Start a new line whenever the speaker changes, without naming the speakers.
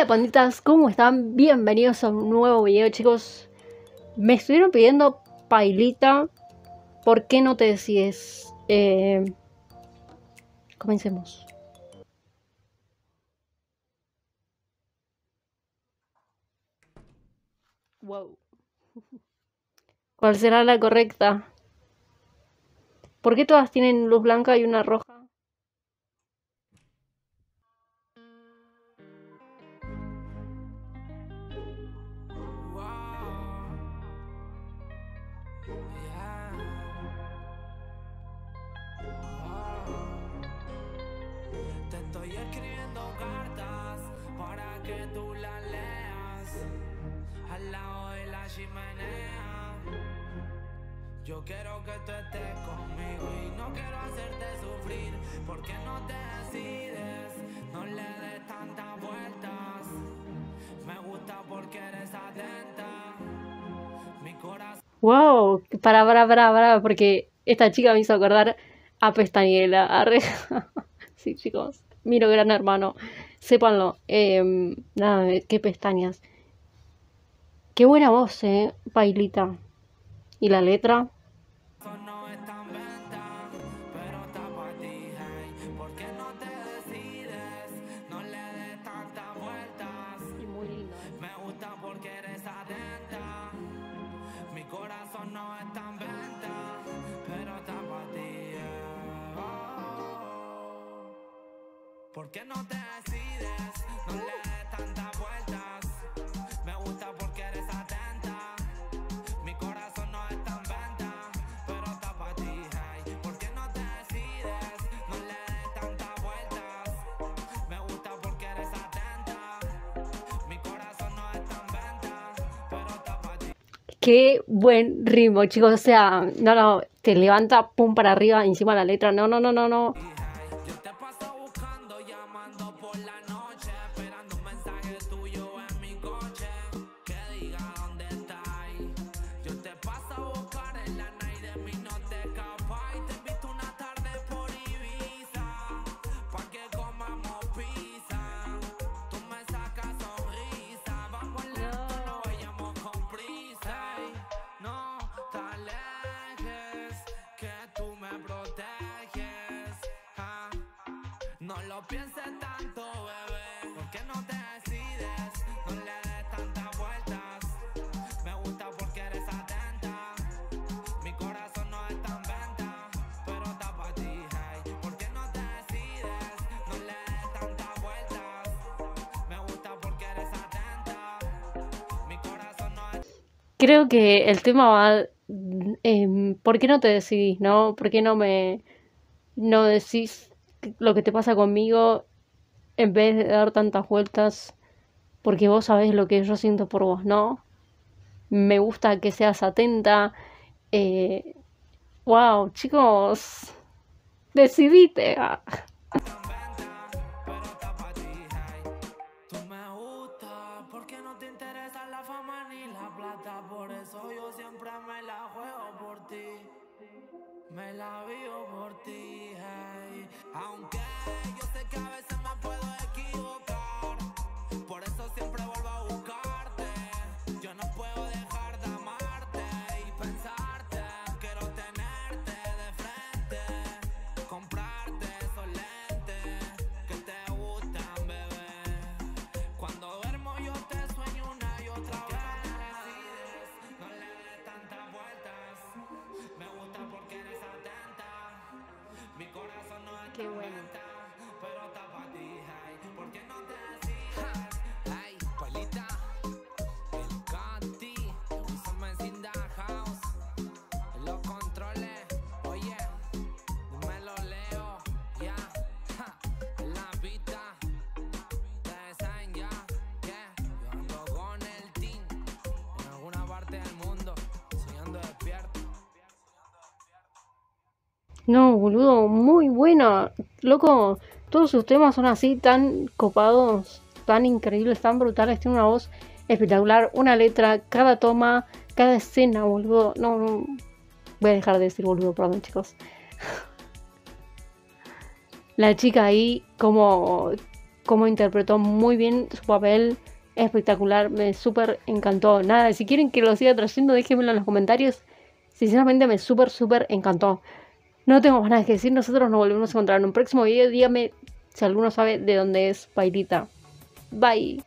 Hola panditas, ¿cómo están? Bienvenidos a un nuevo video chicos. Me estuvieron pidiendo Pailita, ¿por qué no te decides? Eh, comencemos. Wow. ¿Cuál será la correcta? ¿Por qué todas tienen luz blanca y una roja?
Estoy escribiendo cartas para que tú las leas al lado de la chimenea. Yo quiero que tú estés conmigo y no quiero hacerte sufrir. ¿Por qué no te decides? No le des tantas vueltas. Me gusta porque eres atenta. Mi corazón.
Wow, para, para, para, para, porque esta chica me hizo acordar a Pestañela. Arre. sí, chicos, miro gran hermano. Sépanlo. Em, nada, qué pestañas. Qué buena voz, eh, Pailita. ¿Y la letra?
no está en venta, pero está para ti, hey. Qué
buen ritmo, chicos. O sea, no, no, te levanta, pum, para arriba, encima la letra. No, no, no, no, no.
Lo pienses tanto, bebé. ¿Por qué no te decides? No le des tantas vueltas. Me gusta porque eres atenta. Mi corazón no está en venta, pero está para ti, hey. ¿Por qué no te decides? No le des tantas vueltas. Me gusta porque eres atenta. Mi corazón no está
Creo que el tema va. em, ¿por qué no te decidís, no? ¿Por qué no me. no decís lo que te pasa conmigo en vez de dar tantas vueltas? Porque vos sabés lo que yo siento por vos, ¿no? Me gusta que seas atenta. Eh, wow, chicos. Decidite.
Por eso. Me la vivo por ti, hey. Aunque yo sé que a veces
Qué
en
bueno.
No,
boludo, muy buena. Loco, todos sus temas son así, tan copados, tan increíbles, tan brutales. Tiene una voz espectacular, una letra, cada toma, cada escena, boludo. No, no. Voy a dejar de decir boludo, perdón, chicos. La chica ahí, como cómo interpretó muy bien su papel espectacular, me súper encantó. Nada, si quieren que lo siga trayendo, déjenmelo en los comentarios. Sinceramente me súper, súper encantó. No tengo más nada que decir, nosotros nos volvemos a encontrar en un próximo video. Dígame si alguno sabe de dónde es Pailita. Bye.